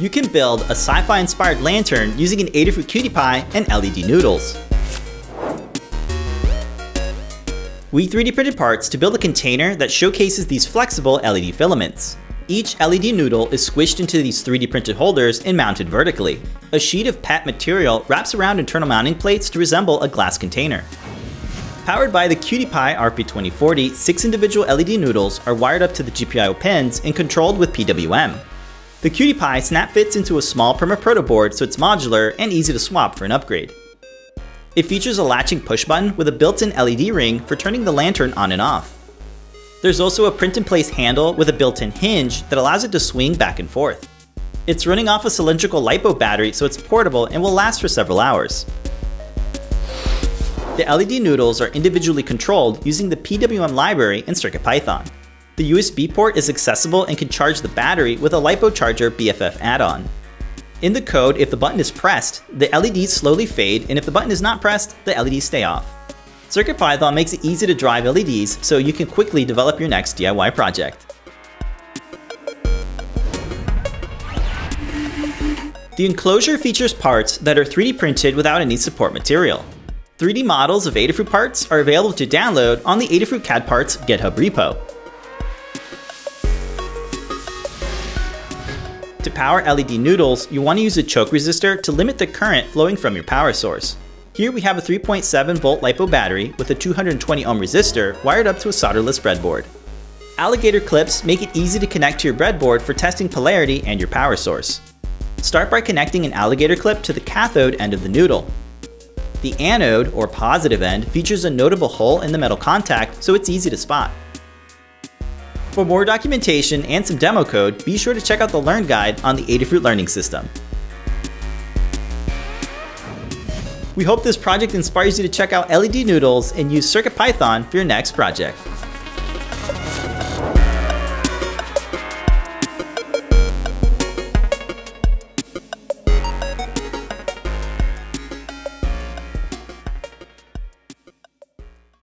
You can build a sci-fi inspired lantern using an Adafruit QT Py and LED noodles. We 3D printed parts to build a container that showcases these flexible LED filaments. Each LED noodle is squished into these 3D printed holders and mounted vertically. A sheet of PET material wraps around internal mounting plates to resemble a glass container. Powered by the QT Py RP2040, six individual LED noodles are wired up to the GPIO pins and controlled with PWM. The QT Py snap fits into a small Perma-Proto board so it's modular and easy to swap for an upgrade. It features a latching push button with a built-in LED ring for turning the lantern on and off. There's also a print-in-place handle with a built-in hinge that allows it to swing back and forth. It's running off a cylindrical LiPo battery so it's portable and will last for several hours. The LED noodles are individually controlled using the PWM library in CircuitPython. The USB port is accessible and can charge the battery with a LiPo Charger BFF add-on. In the code, if the button is pressed, the LEDs slowly fade, and if the button is not pressed, the LEDs stay off. CircuitPython makes it easy to drive LEDs so you can quickly develop your next DIY project. The enclosure features parts that are 3D printed without any support material. 3D models of Adafruit parts are available to download on the Adafruit CAD Parts GitHub repo. To power LED noodles, you want to use a choke resistor to limit the current flowing from your power source. Here we have a 3.7 volt LiPo battery with a 220 ohm resistor wired up to a solderless breadboard. Alligator clips make it easy to connect to your breadboard for testing polarity and your power source. Start by connecting an alligator clip to the cathode end of the noodle. The anode, or positive end, features a notable hole in the metal contact, so it's easy to spot. For more documentation and some demo code, be sure to check out the Learn Guide on the Adafruit Learning System. We hope this project inspires you to check out LED Noodles and use CircuitPython for your next project.